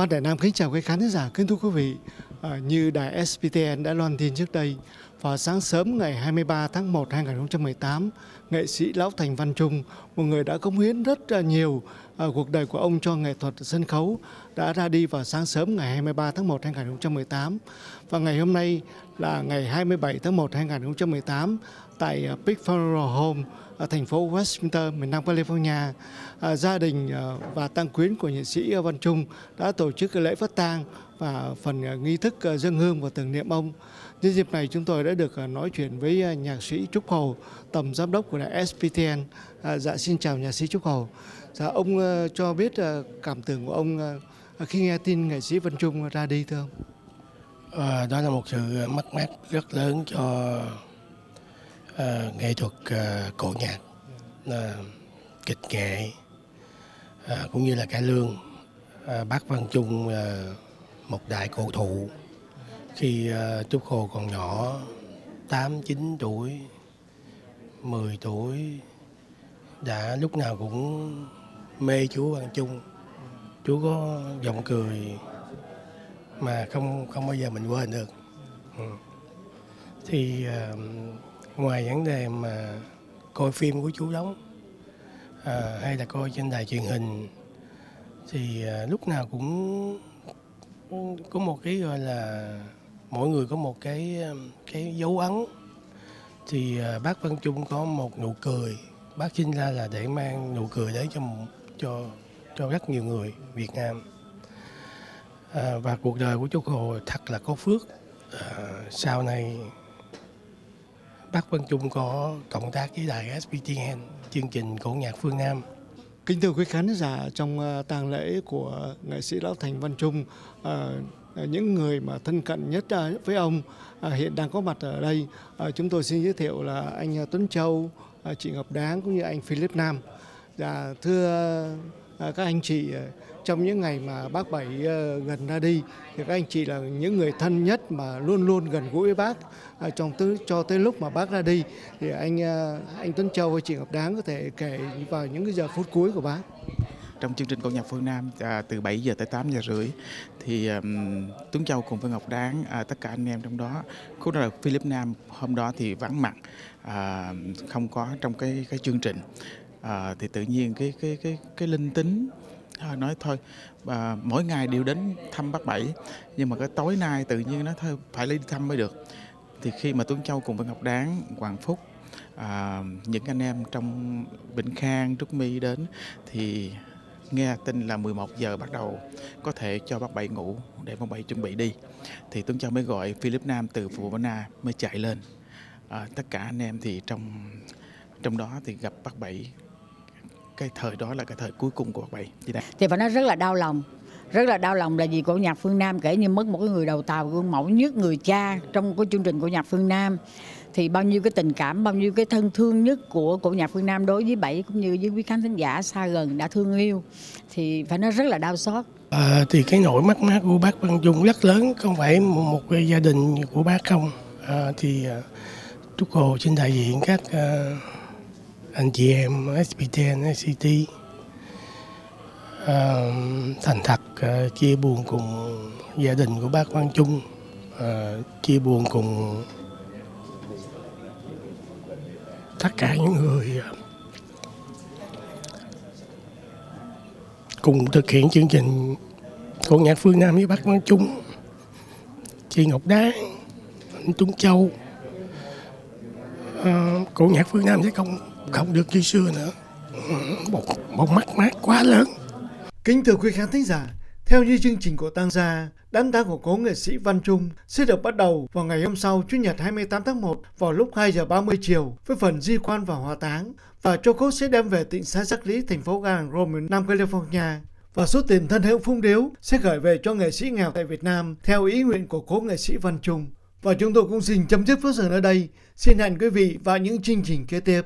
Phan Đại Nam kính chào quý khán giả, kính thưa quý vị. À, như đài SPTN đã loan tin trước đây, vào sáng sớm ngày 23 tháng 1 2018, nghệ sĩ Lão Thành Văn Trung, một người đã cống hiến rất nhiều à, cuộc đời của ông cho nghệ thuật sân khấu, đã ra đi vào sáng sớm ngày 23 tháng 1 2018. Và ngày hôm nay là ngày 27 tháng 1 2018 tại à, Big Funeral Home ở thành phố Westminster, miền Nam California. Gia đình và tăng quyến của nghệ sĩ Văn Trung đã tổ chức lễ phát tang và phần à, nghi thức à, dân hương và tưởng niệm ông. Nhân dịp này chúng tôi đã được à, nói chuyện với nhạc sĩ Trúc Hầu, tầm giám đốc của đài SPTN. À, dạ xin chào nhạc sĩ Trúc Hầu. Dạ ông cho biết cảm tưởng của ông khi nghe tin nghệ sĩ Văn Trung ra đi thưa ông? À, đó là một sự mất mát rất lớn cho à, nghệ thuật à, cổ nhạc, à, kịch nghệ à, cũng như là cải lương. À, bác Văn Trung à, một đại cổ thụ. Khi ờ, Trúc Khô còn nhỏ 8, 9 tuổi 10 tuổi đã lúc nào cũng mê chú Văn Trung chú có giọng cười mà không không bao giờ mình quên được. Ừ. thì ờ, ngoài vấn đề mà coi phim của chú đóng à, hay là coi trên đài truyền hình thì à, lúc nào cũng có một cái gọi là mỗi người có một cái um, cái dấu ấn. Thì à, bác Văn Trung có một nụ cười. Bác sinh ra là để mang nụ cười đấy cho cho cho rất nhiều người Việt Nam. À, và cuộc đời của chú Hồ thật là có phước. À, sau này bác Văn Trung có cộng tác với đài SPTN chương trình cổ nhạc phương Nam. Kính thưa quý khán giả, trong ờ, tang lễ của nghệ sĩ Lão Thành Văn Trung, ờ, những người mà thân cận nhất ờ, với ông hiện đang có mặt ở đây. Chúng tôi xin giới thiệu là anh Tuấn Châu, chị Ngọc Đáng cũng như anh Philip Nam. Dạ, thưa À, các anh chị, à, trong những ngày mà bác Bảy à, gần ra đi, thì các anh chị là những người thân nhất mà luôn luôn gần gũi với bác. Trong tới cho tới lúc mà bác ra đi thì anh anh Tuấn Châu và chị Ngọc Đáng có thể kể vào những cái giờ phút cuối của bác trong chương trình cổ nhạc phương Nam à, từ 7 giờ tới 8 giờ rưỡi thì um, Tuấn Châu cùng với Ngọc Đáng à, tất cả anh em trong đó cũng là Philip Nam hôm đó thì vắng mặt à, không có trong cái cái chương trình à, thì tự nhiên cái cái cái cái linh tính à, nói thôi à, mỗi ngày đều đến thăm bác Bảy nhưng mà cái tối nay tự nhiên nó thôi phải đi thăm mới được thì khi mà Tuấn Châu cùng với Ngọc Đáng, Hoàng Phúc, à, những anh em trong Vĩnh Khang, Trúc My đến thì nghe tin là 11 giờ bắt đầu có thể cho bác Bảy ngủ để bác Bảy chuẩn bị đi. Thì Tuấn Châu mới gọi Philip Nam từ Phụ Na mới chạy lên. À, tất cả anh em thì trong trong đó thì gặp bác Bảy cái thời đó là cái thời cuối cùng của bác Bảy. Thì phải nói rất là đau lòng. Rất là đau lòng là vì cổ nhạc phương Nam kể như mất một cái người đầu tàu gương mẫu nhất người cha trong cái chương trình cổ nhạc phương Nam. Thì bao nhiêu cái tình cảm bao nhiêu cái thân thương nhất của cổ nhạc phương Nam đối với bảy cũng như với quý khán thính giả xa gần đã thương yêu. Thì phải nói rất là đau xót. À, thì cái nỗi mất mát của bác Văn Dung rất lớn không phải một, một cái gia đình của bác không. À, thì à, Trúc Hồ xin đại diện các à, anh chị em SPTN, SCT à, um, thành thật à, chia buồn cùng gia đình của bác Quang Trung à, chia buồn cùng tất cả những người ờ, cùng thực hiện chương trình cổ nhạc phương Nam với bác Quang Trung chị Ngọc Đá anh Tuấn Châu. À, cổ nhạc phương Nam với công không được như xưa nữa một một mắt mát quá lớn Kính thưa quý khán thính giả, theo như chương trình của Tăng Gia, đám tang của cố nghệ sĩ Văn Trung sẽ được bắt đầu vào ngày hôm sau Chủ nhật 28 tháng 1 vào lúc 2 giờ 30 chiều với phần di quan và hỏa táng và cho cốt sẽ đem về tỉnh xã Giác Lý, thành phố Gang Rome, Nam California. Và số tiền thân hữu phung điếu sẽ gửi về cho nghệ sĩ nghèo tại Việt Nam theo ý nguyện của cố nghệ sĩ Văn Trung. Và chúng tôi cũng xin chấm dứt phút sự ở đây. Xin hẹn quý vị vào những chương trình kế tiếp.